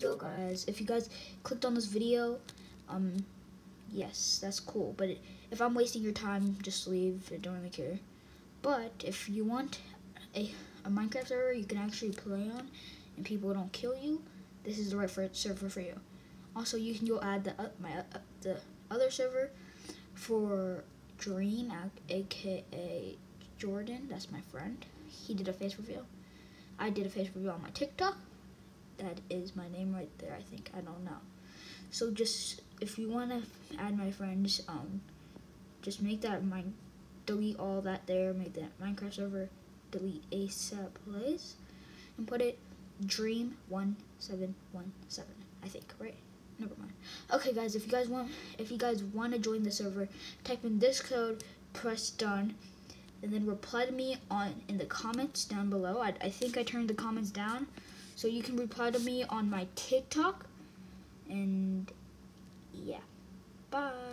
yo guys, if you guys clicked on this video, um, yes, that's cool. But if I'm wasting your time, just leave. I don't really care. But if you want a, a Minecraft server you can actually play on and people don't kill you, this is the right for, server for you. Also, you can go add the uh, my uh, the other server for Dream, aka Jordan. That's my friend. He did a face reveal. I did a face reveal on my TikTok. That is my name right there. I think I don't know. So just if you want to add my friends, um, just make that my delete all that there. Make that Minecraft server delete ASAP plays and put it Dream one seven one seven. I think right never mind. Okay, guys, if you guys want, if you guys want to join the server, type in this code, press done, and then reply to me on in the comments down below. I, I think I turned the comments down, so you can reply to me on my TikTok, and yeah, bye.